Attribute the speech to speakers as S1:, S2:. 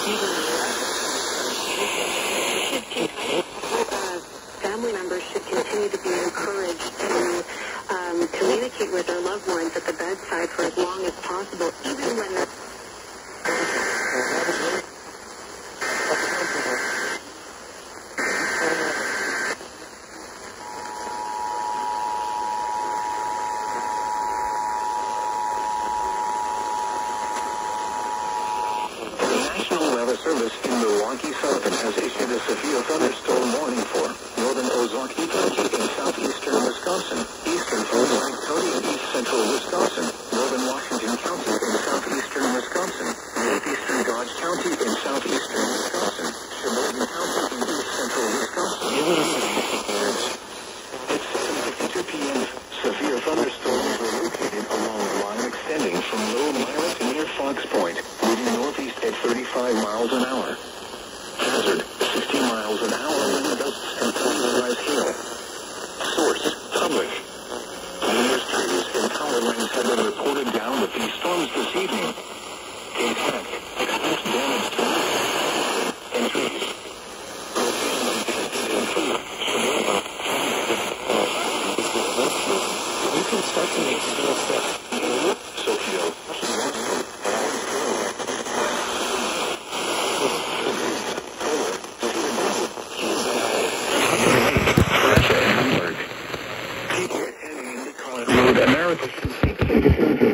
S1: uh, family members should continue to be encouraged to um, communicate with their loved ones at the bedside for as long as possible, when they're
S2: The National Weather Service in Milwaukee Sullivan has issued a severe thunderstorm warning for northern Ozaukee County in southeastern Wisconsin, eastern Ozark County in east central Wisconsin, northern Washington County in southeastern Wisconsin, northeastern Dodge County in southeastern Wisconsin, Sheboygan County in east central Wisconsin. At 7.52 p.m., severe thunderstorms were located along a line extending from Lomira to near Fox Point, at 35 miles an hour. Hazard, 60 miles an hour wind gusts and pulverized hail. Source, public. Numerous trees and power lines have been reported down with these storms this evening. In fact, expect damage to and trees.
S3: You can start to make little steps.
S2: Heritage.